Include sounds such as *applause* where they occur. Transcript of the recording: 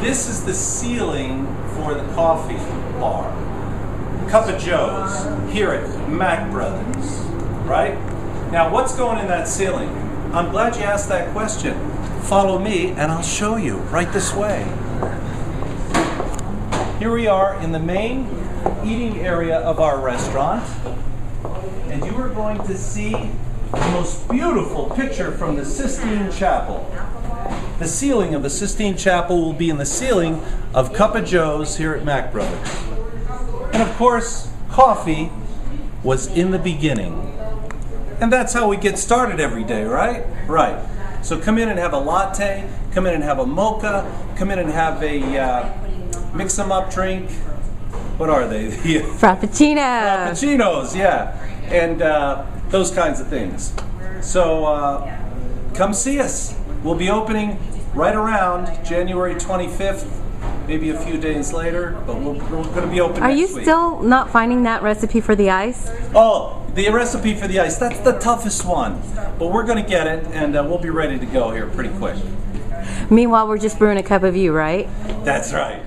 This is the ceiling for the coffee bar. Cup of Joe's here at Mack Brothers, right? Now, what's going in that ceiling? I'm glad you asked that question. Follow me and I'll show you right this way. Here we are in the main eating area of our restaurant, and you are going to see the most beautiful picture from the Sistine Chapel. The ceiling of the Sistine Chapel will be in the ceiling of Cup of Joe's here at Mack Brothers. And of course, coffee was in the beginning. And that's how we get started every day, right? Right. So come in and have a latte, come in and have a mocha, come in and have a uh, mix them up drink. What are they? *laughs* The Frappuccino. Frappuccinos, yeah. And uh, those kinds of things. So uh, come see us. We'll be opening right around January 25th, maybe a few days later, but we're, we're going to be open Are you week. still not finding that recipe for the ice? Oh, the recipe for the ice. That's the toughest one. But we're going to get it, and uh, we'll be ready to go here pretty quick. Meanwhile, we're just brewing a cup of you, right? That's right.